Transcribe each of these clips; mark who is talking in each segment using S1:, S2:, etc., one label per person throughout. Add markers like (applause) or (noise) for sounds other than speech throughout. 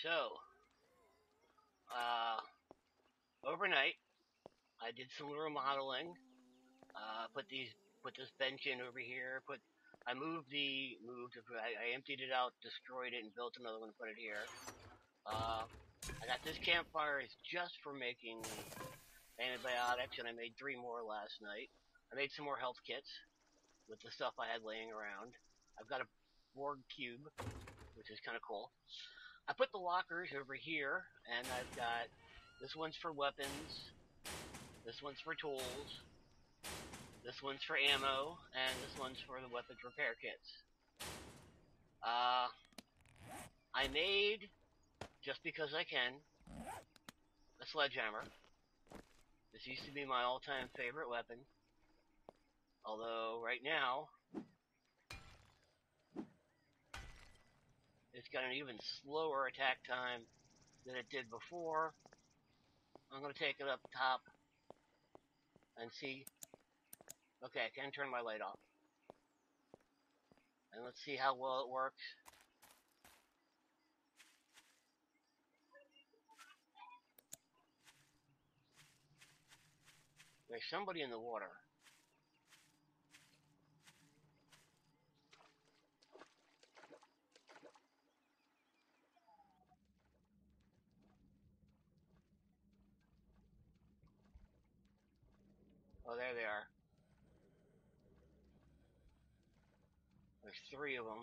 S1: So, uh, overnight, I did some remodeling. Uh, put these, put this bench in over here. Put, I moved the, moved, I, I emptied it out, destroyed it, and built another one. Put it here. Uh, I got this campfire is just for making antibiotics, and I made three more last night. I made some more health kits with the stuff I had laying around. I've got a Borg cube, which is kind of cool. I put the lockers over here, and I've got this one's for weapons, this one's for tools, this one's for ammo, and this one's for the weapons repair kits. Uh, I made, just because I can, a sledgehammer. This used to be my all-time favorite weapon. Although, right now, it's got an even slower attack time than it did before. I'm going to take it up top and see. Okay, I can turn my light off. And let's see how well it works. There's somebody in the water. Oh, there they are. There's three of them.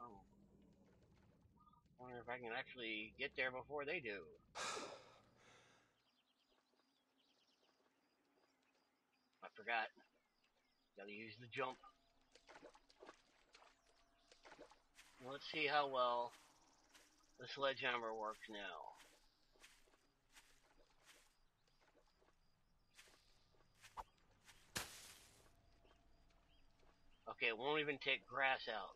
S1: Oh. Wonder if I can actually get there before they do. I forgot. Gotta use the jump. Let's see how well the sledgehammer works now. Okay, it won't even take grass out.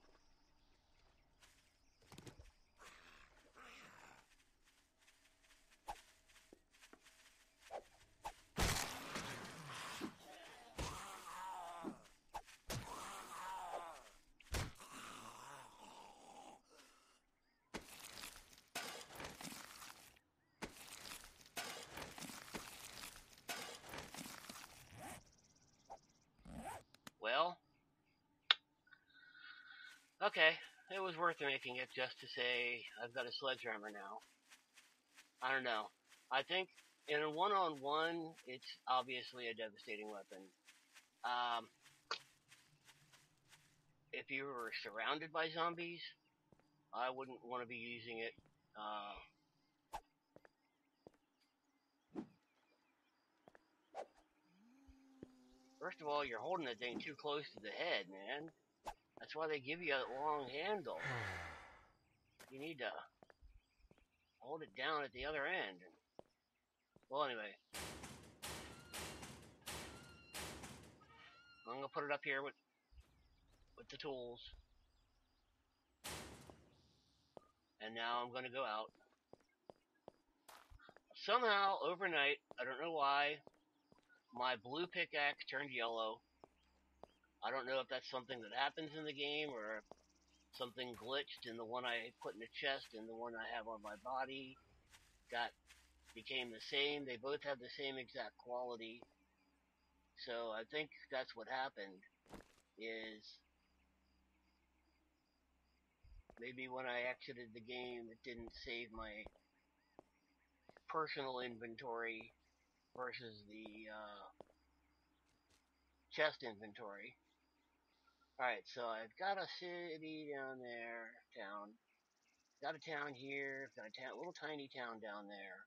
S1: Well, okay, it was worth making it just to say I've got a sledgehammer now. I don't know. I think in a one-on-one, it's obviously a devastating weapon. Um, if you were surrounded by zombies, I wouldn't want to be using it. Uh, First of all, you're holding the thing too close to the head, man. That's why they give you a long handle. (sighs) You need to hold it down at the other end. Well, anyway. I'm gonna put it up here with with the tools. And now I'm gonna go out. Somehow, overnight, I don't know why, my blue pickaxe turned yellow. I don't know if that's something that happens in the game or something glitched in the one I put in the chest and the one I have on my body got became the same. They both have the same exact quality. So I think that's what happened is maybe when I exited the game it didn't save my personal inventory versus the uh, chest inventory. Alright, so I've got a city down there, town. Got a town here, got a town, little tiny town down there.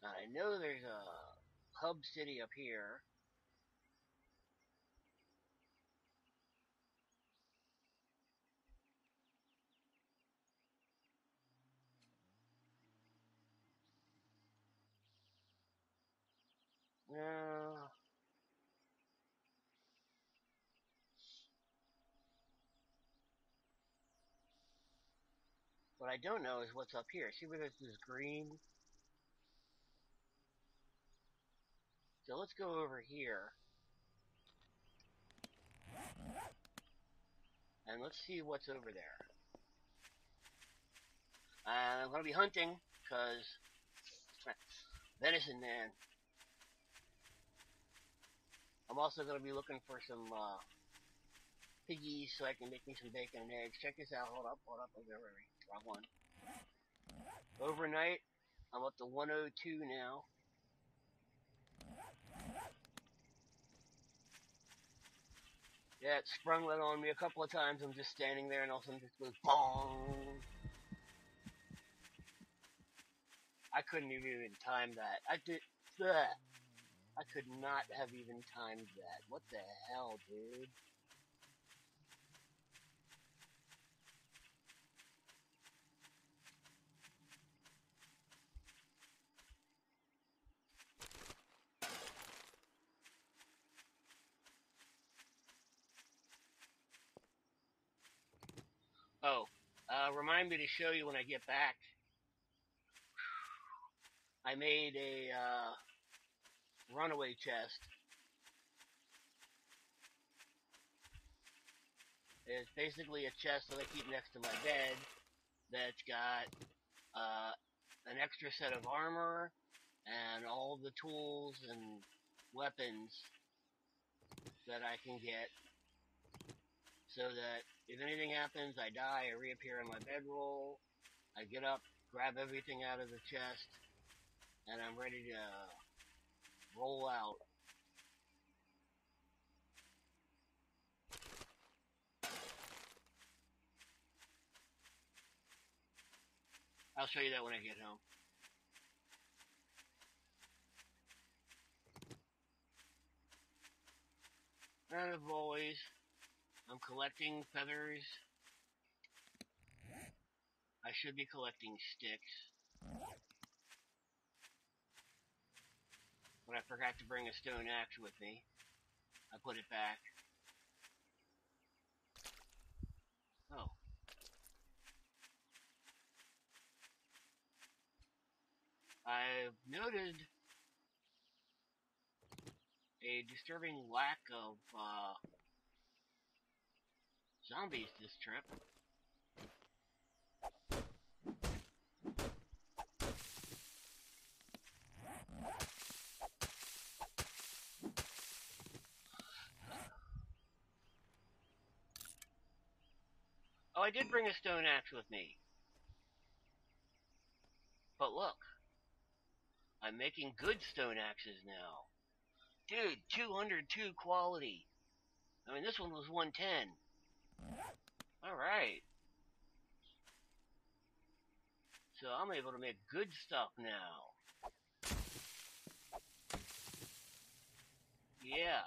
S1: Now, I know there's a hub city up here. No. What I don't know is what's up here. See where there's this green? So let's go over here. And let's see what's over there. And I'm going to be hunting, because venison man. I'm also going to be looking for some uh, piggies so I can make me some bacon and eggs. Check this out. Hold up, hold up. Wait, wait. Wrong one. Overnight, I'm up to 102 now. Yeah, it sprung that on me a couple of times. I'm just standing there and all of a sudden just goes bong. I couldn't even time that. I did. Bleh. I could not have even timed that. What the hell, dude? Oh, uh, remind me to show you when I get back. I made a uh, runaway chest. It's basically a chest that I keep next to my bed that's got uh, an extra set of armor and all the tools and weapons that I can get so that if anything happens, I die, I reappear in my bedroll, I get up, grab everything out of the chest, and I'm ready to roll out. I'll show you that when I get home. And as always, I'm collecting feathers. I should be collecting sticks. But I forgot to bring a stone axe with me. I put it back. Oh. I've noted a disturbing lack of uh, zombies this trip. Oh, I did bring a stone axe with me. But look, I'm making good stone axes now. Dude, 202 quality. I mean, this one was 110. Alright. So I'm able to make good stuff now. Yeah.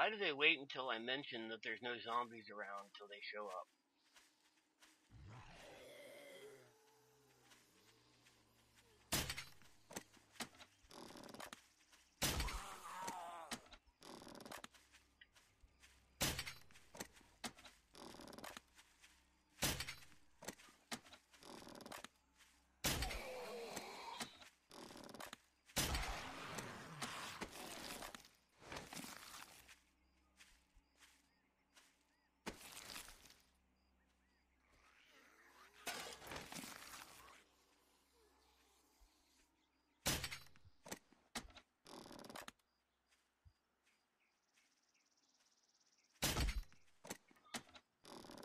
S1: Why do they wait until I mention that there's no zombies around until they show up?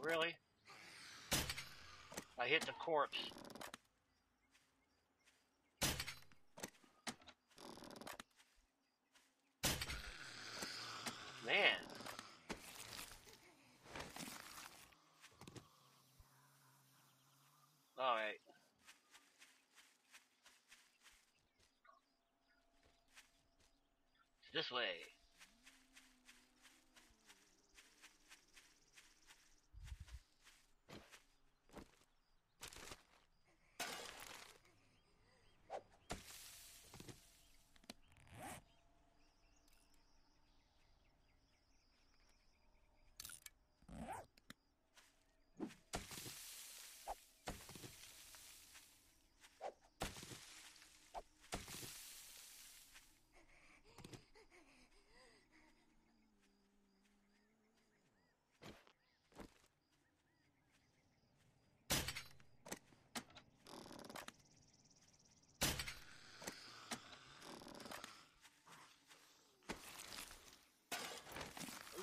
S1: Really? I hit the corpse.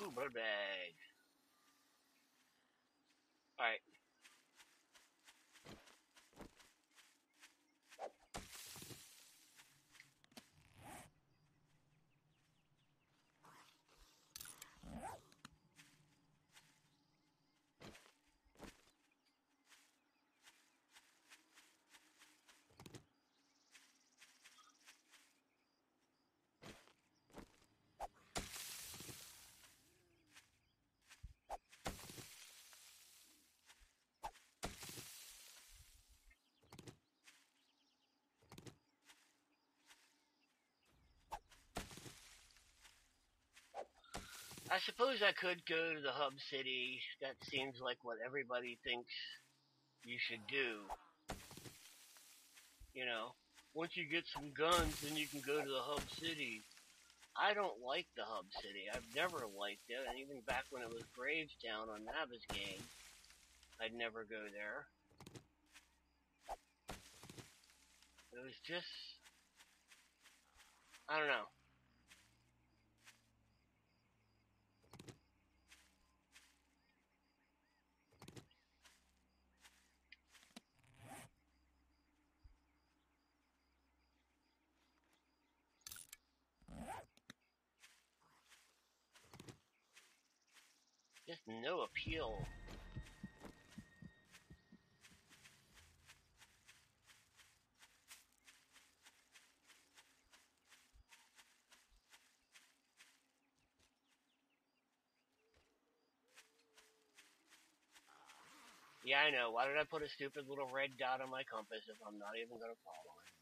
S1: Ooh, I suppose I could go to the hub city. That seems like what everybody thinks you should do. You know, once you get some guns, then you can go to the hub city. I don't like the hub city. I've never liked it, and even back when it was Gravestown on Nava's game, I'd never go there. It was just, I don't know. No appeal. Yeah, I know. Why did I put a stupid little red dot on my compass if I'm not even gonna follow it?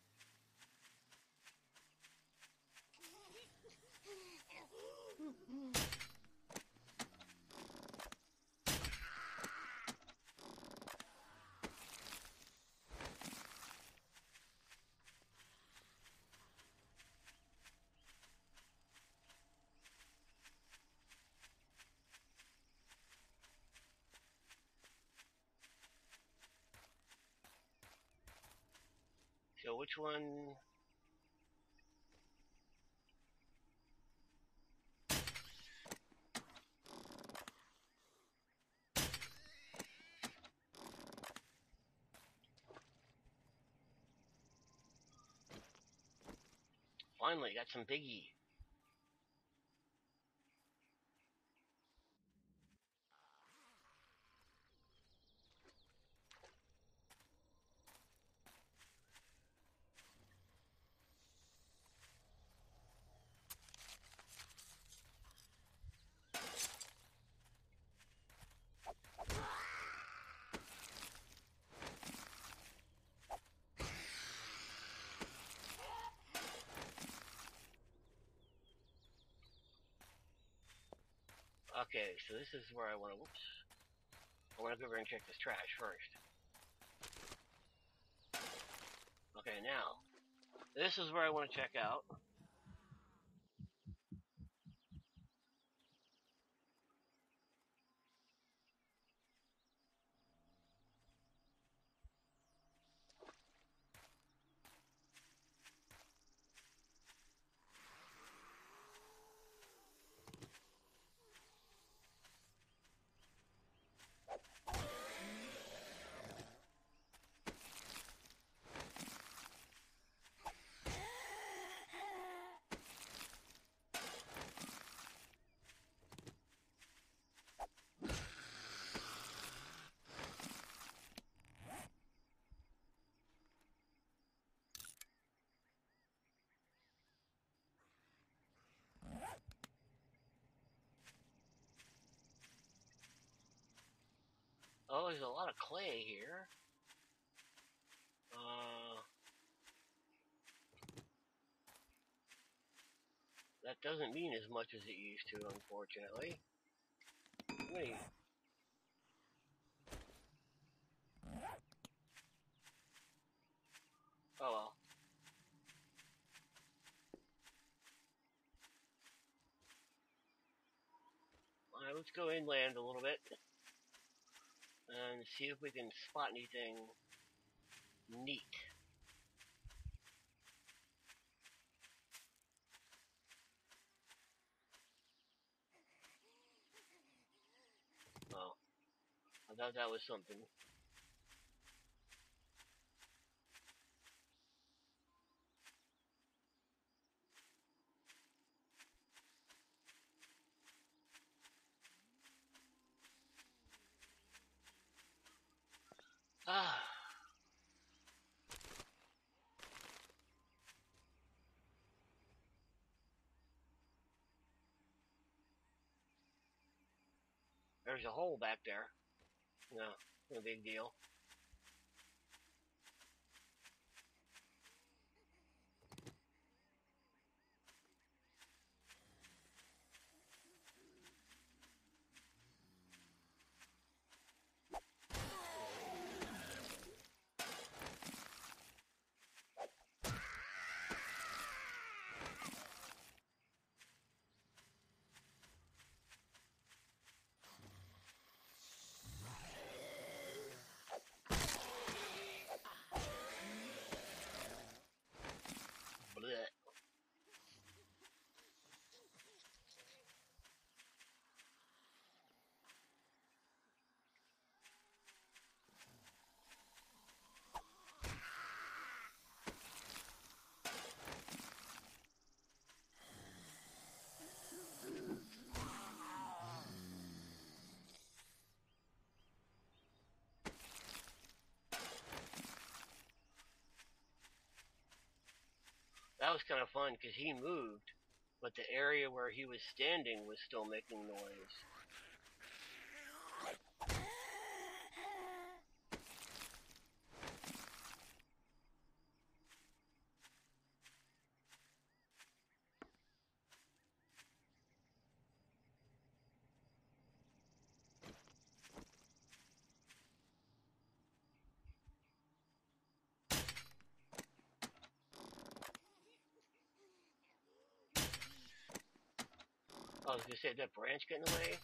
S1: So which one? Finally, got some biggie. Okay, so this is where I want to. Whoops. I want to go over and check this trash first. Okay, now this is where I want to check out. Oh, there's a lot of clay here. Uh, that doesn't mean as much as it used to, unfortunately. Wait. Oh well. Alright, let's go inland a little bit and see if we can spot anything neat. Oh, I thought that was something. There's a hole back there. No, no big deal. That was kind of fun because he moved, but the area where he was standing was still making noise. I was gonna say, that branch getting away?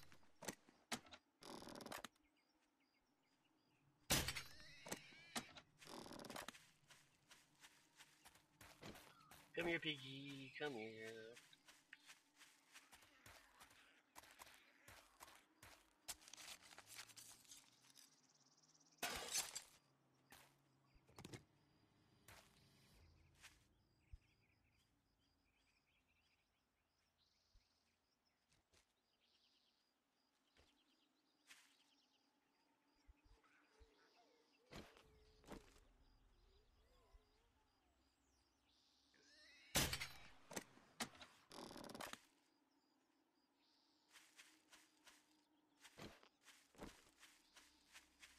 S1: Come here, piggy. Come here.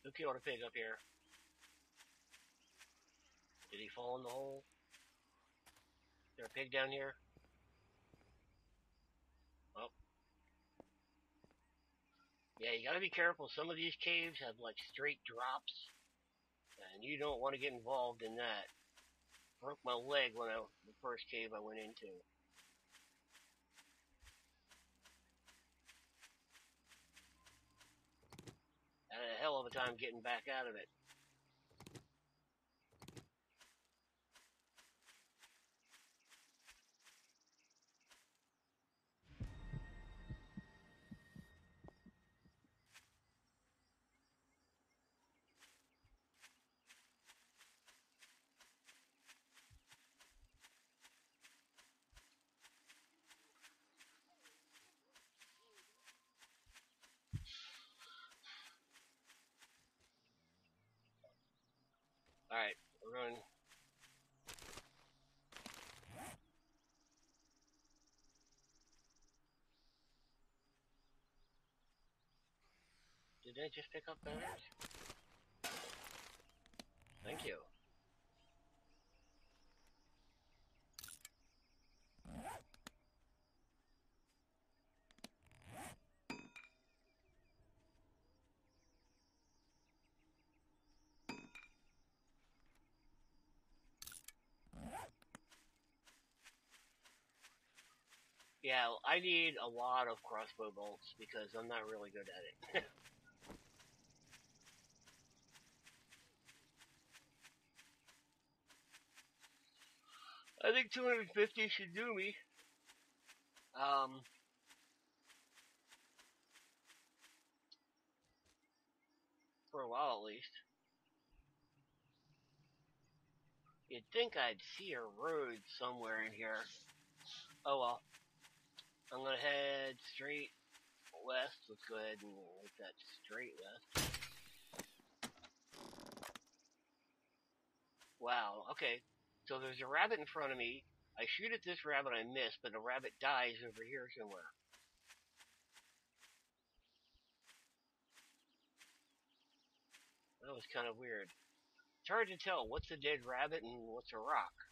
S1: Who killed a pig up here? Did he fall in the hole? Is there a pig down here? Oh. Yeah, you gotta be careful. Some of these caves have like straight drops. And you don't want to get involved in that. Broke my leg when I, the first cave I went into. A hell of a time getting back out of it. Alright, we're going. Did I just pick up feathers? Thank you. Yeah, I need a lot of crossbow bolts because I'm not really good at it. (laughs) I think 250 should do me. Um, for a while at least. You'd think I'd see a road somewhere in here. Oh well. I'm gonna head straight west. Let's go ahead and make that straight west. Wow, okay. So there's a rabbit in front of me. I shoot at this rabbit, I miss, but the rabbit dies over here somewhere. That was kind of weird. It's hard to tell what's a dead rabbit and what's a rock.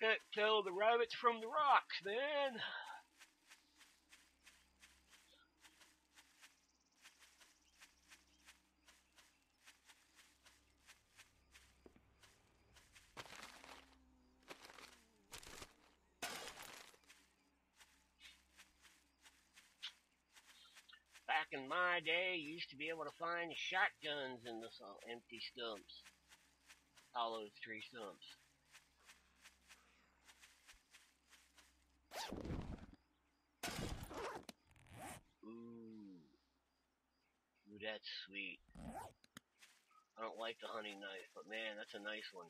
S1: Can't tell the rabbits from the rocks, man. Back in my day, you used to be able to find shotguns in the uh, empty stumps, hollow tree stumps. Sweet. I don't like the hunting knife, but man, that's a nice one.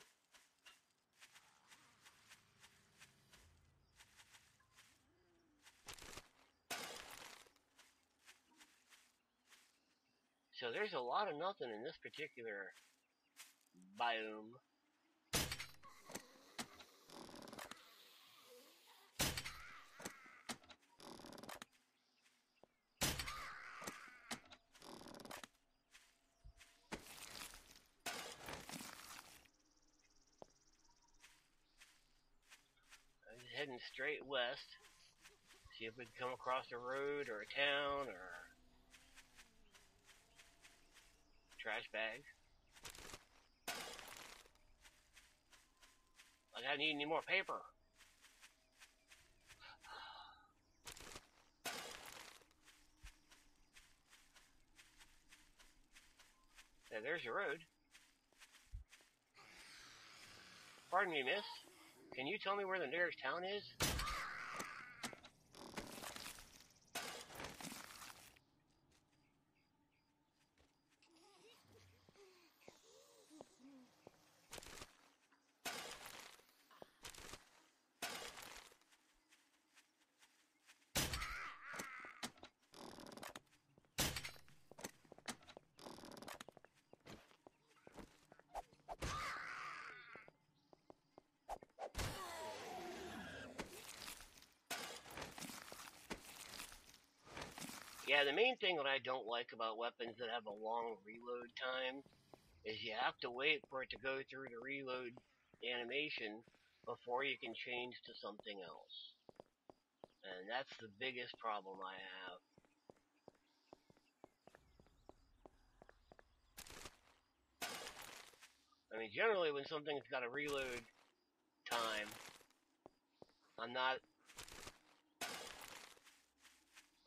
S1: So there's a lot of nothing in this particular biome. I'm heading straight west. See if we can come across a road or a town or trash bag. Like I need any more paper. Yeah, there's your road. Pardon me, miss. Can you tell me where the nearest town is? Yeah, the main thing that I don't like about weapons that have a long reload time is you have to wait for it to go through the reload animation before you can change to something else. And that's the biggest problem I have. I mean, generally when something's got a reload time, I'm not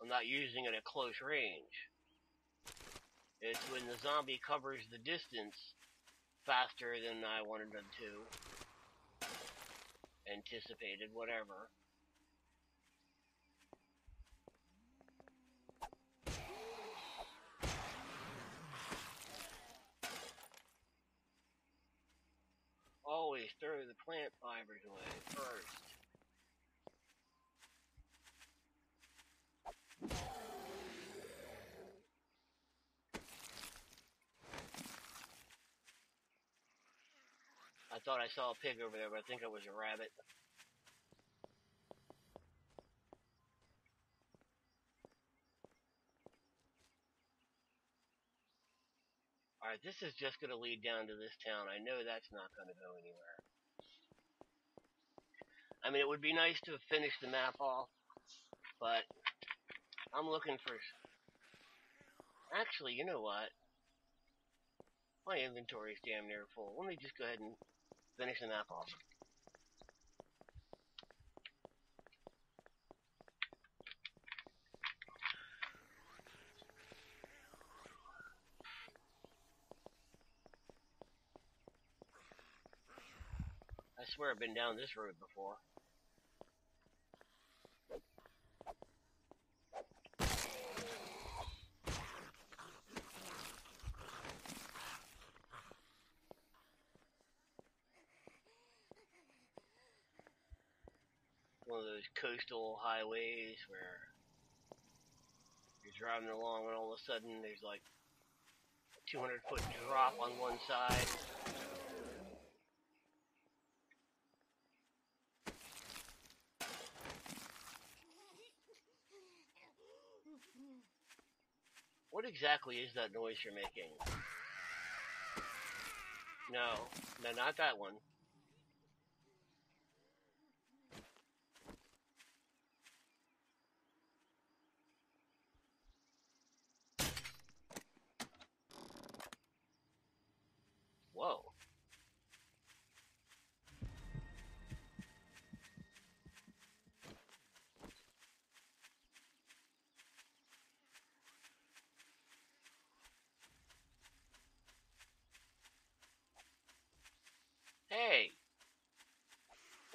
S1: I'm not using it at close range. It's when the zombie covers the distance faster than I wanted them to. Anticipated, whatever. Always throw the plant fibers away first. thought I saw a pig over there, but I think it was a rabbit. Alright, this is just going to lead down to this town. I know that's not going to go anywhere. I mean, it would be nice to finish the map off, but I'm looking for... Actually, you know what? My inventory is damn near full. Let me just go ahead and finish the map off. I swear I've been down this road before. Of those coastal highways where you're driving along and all of a sudden there's like a 200 foot drop on one side What exactly is that noise you're making? No, no, not that one.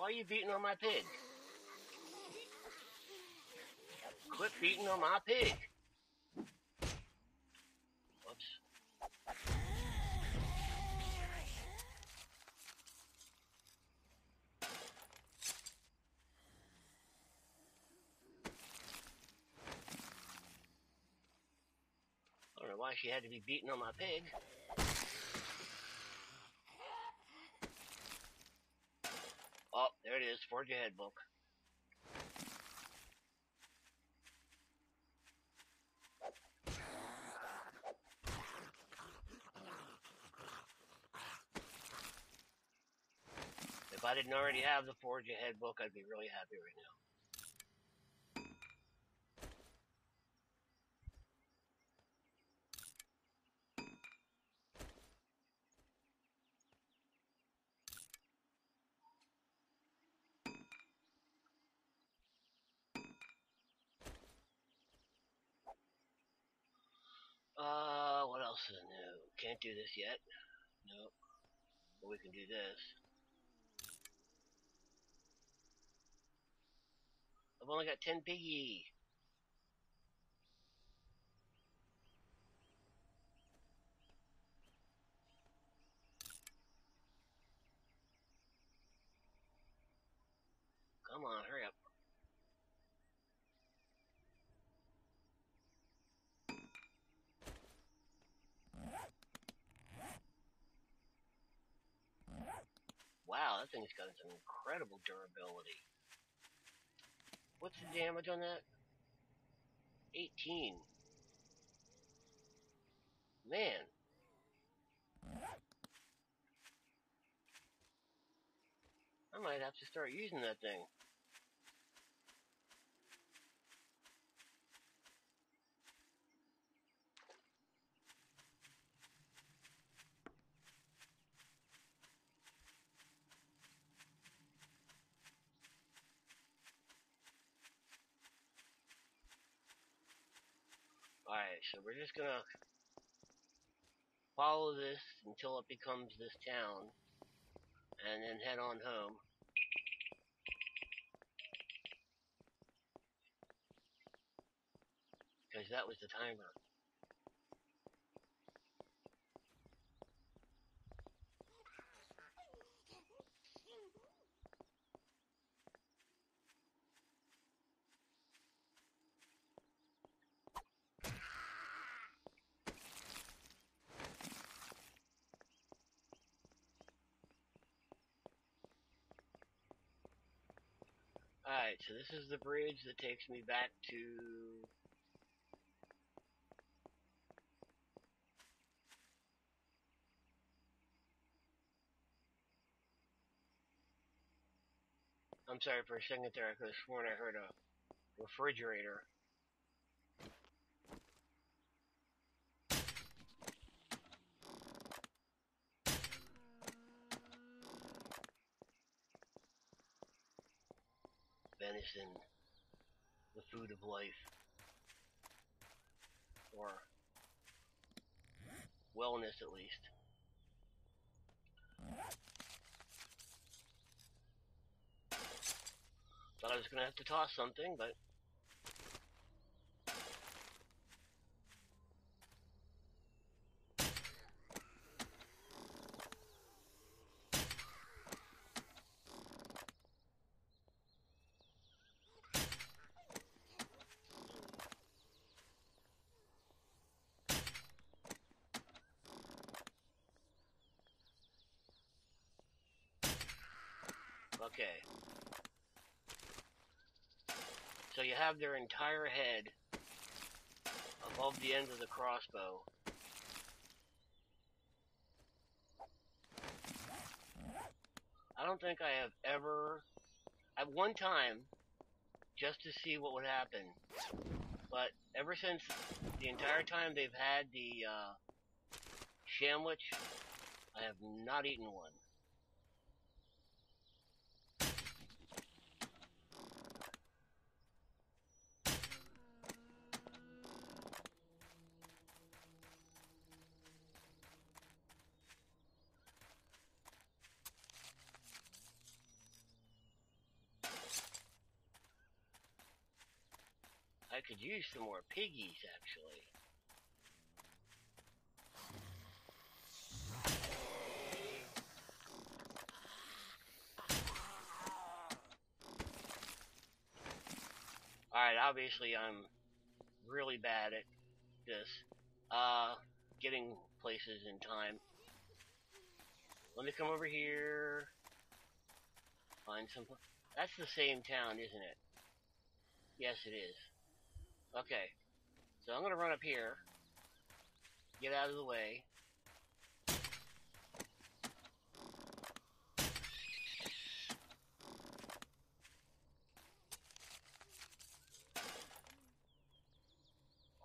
S1: Why are you beating on my pig? Quit beating on my pig! Whoops. I don't know why she had to be beating on my pig. Oh, there it is. Forge ahead. If I didn't already have the Forge ahead book, I'd be really happy right now. Is new? Can't do this yet. Nope. But we can do this. I've only got 10 piggy. Come on, hurry up. Wow, that thing's got some incredible durability. What's the damage on that? 18. Man. I might have to start using that thing. Alright, so we're just gonna follow this until it becomes this town, and then head on home. Because that was the timer. Alright, so this is the bridge that takes me back to... I'm sorry, for a second there I could have sworn I heard a refrigerator. Venison, the food of life, or wellness at least. Thought I was gonna have to toss something, but okay. So you have their entire head above the end of the crossbow. I don't think I have ever, at one time, just to see what would happen. But ever since the entire time they've had the uh, shamwich, I have not eaten one. Could use some more piggies, actually. Alright, obviously I'm really bad at this. Uh, getting places in time. Let me come over here. Find some... That's the same town, isn't it? Yes, it is. Okay. So I'm going to run up here. Get out of the way.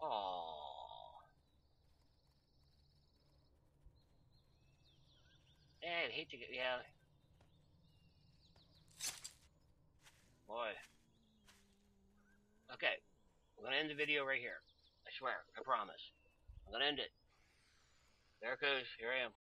S1: Oh. I'd hate to get, yeah. Boy. End the video right here. I swear. I promise. I'm gonna end it. There it goes. Here I am.